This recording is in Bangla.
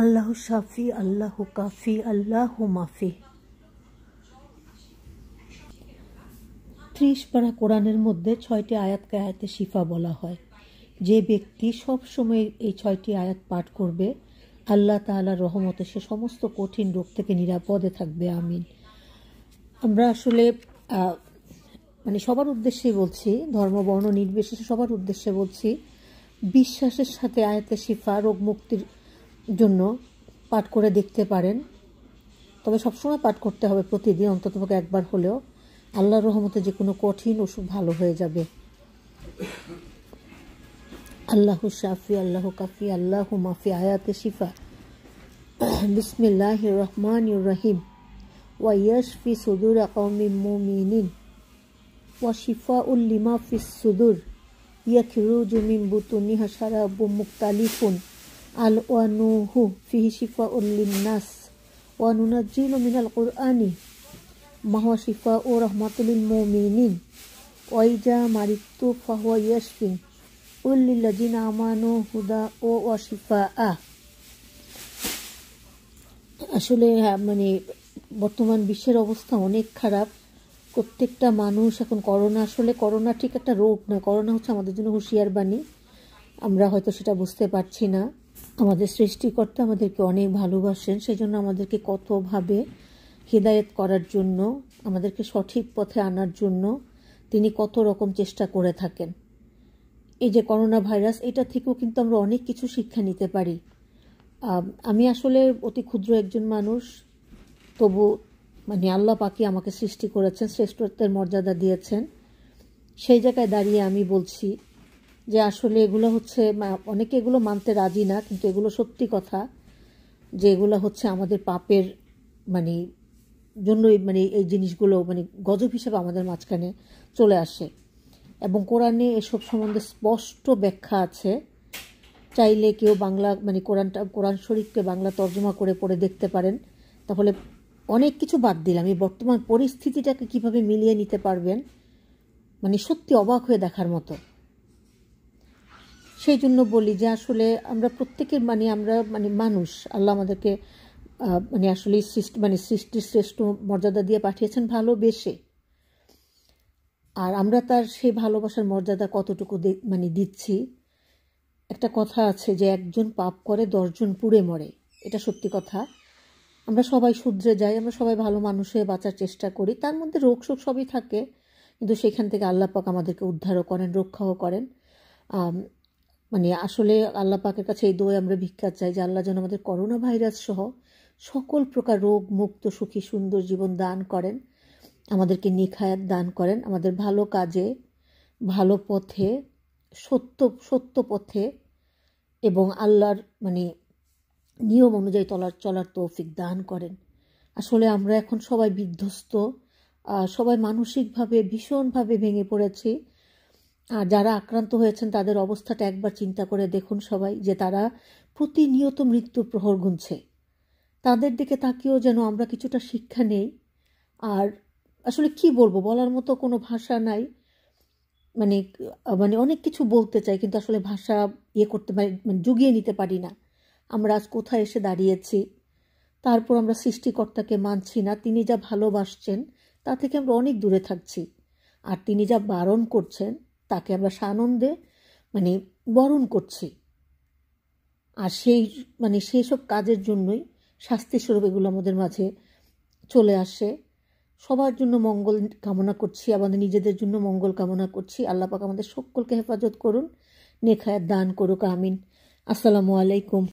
আল্লাহ শাফি, আল্লাহ কাফি, আল্লাহ মাফি। ত্রিশ পারা কোরআনের মধ্যে ছয়টি আয়াতকে আয়াতে শিফা বলা হয়। যে ব্যক্তি সব সময় এই ছয়টি আয়াত পাঠ করবে, আল্লাহ তাআলার রহমতে সে সমস্ত কঠিন রোগ থেকে নিরাপদে থাকবে, আমিন। আমরা আসলে মানে সবার উদ্দেশ্যেই বলছি, ধর্ম, বর্ণ নির্বিশেষে সবার উদ্দেশ্যে বলছি, বিশ্বাসের সাথে আয়াতে শিফা রোগ মুক্তির জন্য পাঠ করে দেখতে পারেন। তবে সবসময় পাঠ করতে হবে প্রতিদিন, অন্তত একবার হলেও। আল্লাহর রহমতে যে কোনো কঠিন ওষুধ ভালো হয়ে যাবে। আল্লাহ শাফি, আল্লাহ কাফি, আল্লাহ মাফি, আয়াতে শিফা। বিসমিল্লাহ রহমান রহিম। ওয়াইয়াশফি সুদুর আকমি মুমিনিন। ওয়া শিফা উল্লিমা ফি সুদুর। ইয়াখিরুজু মিন বুতুনিহা শারাবু মুক্তালিফুন আল ওয়ানুহু ফিহি শিফা উল্লিনাস ওয়ানুনাজিল মিনাল কোরআনি মাহুয়া শিফা ও রহমাতুলিল মোমিনিন ওয়াইজা মারিত্তু ফাহুয়া ইয়াসফিন উল্লিল্লাজিন আমানু হুদা ও ওয়াশিফা আ আসলে হ্যাঁ, মানে বর্তমান বিশ্বের অবস্থা অনেক খারাপ। প্রত্যেকটা মানুষ এখন করোনা, আসলে করোনা ঠিক একটা রোগ না, করোনা হচ্ছে আমাদের জন্য হুঁশিয়ার বাণী। আমরা হয়তো সেটা বুঝতে পারছি না। আমাদের সৃষ্টিকর্তা আমাদেরকে অনেক ভালোবাসেন সেই জন্য আমাদেরকে কতভাবে হিদায়ত করার জন্য, আমাদেরকে সঠিক পথে আনার জন্য তিনি কত রকম চেষ্টা করে থাকেন। এই যে করোনা ভাইরাস এটা থেকেও কিন্তু আমরা অনেক কিছু শিক্ষা নিতে পারি। আমি আসলে অতি ক্ষুদ্র একজন মানুষ, তবু মানে আল্লাহ পাকি আমাকে সৃষ্টি করেছেন, শ্রেষ্ঠত্বের মর্যাদা দিয়েছেন। সেই জায়গায় দাঁড়িয়ে আমি বলছি যে আসলে এগুলো হচ্ছে অনেকে এগুলো মানতে রাজি না, কিন্তু এগুলো সত্যি কথা যে এগুলো হচ্ছে আমাদের পাপের মানে জন্যই মানে এই জিনিসগুলো মানে গজব হিসেবে আমাদের মাঝখানে চলে আসে। এবং কোরআনে এসব সম্বন্ধে স্পষ্ট ব্যাখ্যা আছে। চাইলে কেউ বাংলা মানে কোরআনটা কোরআন শরীফকে বাংলা তর্জমা করে পড়ে দেখতে পারেন। তাহলে অনেক কিছু বাদ দিলাম। এই বর্তমান পরিস্থিতিটাকে কীভাবে মিলিয়ে নিতে পারবেন? মানে সত্যি অবাক হয়ে দেখার মতো। সেই জন্য বলি যে আসলে আমরা প্রত্যেকের মানে আমরা মানে মানুষ। আল্লাহ আমাদেরকে মানে আসলে সৃষ্টি মানে সৃষ্টির শ্রেষ্ঠ মর্যাদা দিয়ে পাঠিয়েছেন ভালোবেসে আর আমরা তার সেই ভালোবাসার মর্যাদা কতটুকু মানে দিচ্ছি? একটা কথা আছে যে একজন পাপ করে দশজন পুড়ে মরে। এটা সত্যি কথা। আমরা সবাই শুধরে যাই, আমরা সবাই ভালো মানুষ হয়ে বাঁচার চেষ্টা করি। তার মধ্যে রোগ শোক সবই থাকে। কিন্তু সেখান থেকে আল্লাহ পাক আমাদেরকে উদ্ধারও করেন, রক্ষাও করেন। মানে আসলে আল্লাহ পাকের কাছে এই দোয় আমরা ভিক্ষা চাই যে আল্লাহ যেন আমাদের করোনা ভাইরাস সহ সকল প্রকার রোগ, মুক্ত, সুখী, সুন্দর জীবন দান করেন, আমাদেরকে নিখায়াত দান করেন, আমাদের ভালো কাজে, ভালো পথে, সত্য সত্য পথে এবং আল্লাহর মানে নিয়ম অনুযায়ী চলার চলার তৌফিক দান করেন। আসলে আমরা এখন সবাই বিধ্বস্ত সবাই মানসিকভাবে ভীষণভাবে ভেঙে পড়েছি। আর যারা আক্রান্ত হয়েছেন, তাদের অবস্থাটা একবার চিন্তা করে দেখুন সবাই যে তারা প্রতিনিয়ত মৃত্যুর প্রহর গুনছে। তাদের দিকে তাকিয়েও যেন আমরা কিছুটা শিক্ষা নেই। আর আসলে কি বলব, বলার মতো কোনো ভাষা নাই। মানে মানে অনেক কিছু বলতে চাই, কিন্তু আসলে ভাষা ইয়ে করতে পারি মানে জুগিয়ে নিতে পারি না। আমরা আজ কোথায় এসে দাঁড়িয়েছি? তারপর আমরা সৃষ্টিকর্তাকে মানছি না, তিনি যা ভালোবাসছেন, তা থেকে আমরা অনেক দূরে থাকছি। আর তিনি যা বারণ করছেন তাকে আমরা সানন্দে মানে বরণ করছি। আর সেই মানে সেই সব কাজের জন্যই স্বরূপ এগুলো আমাদের মাঝে চলে আসে। সবার জন্য মঙ্গল কামনা করছি, আমাদের নিজেদের জন্য মঙ্গল কামনা করছি। আল্লাপাক আমাদের সকলকে হেফাজত করুন, নেখায়াত দান করুক, আমিন। আসসালামু আলাইকুম।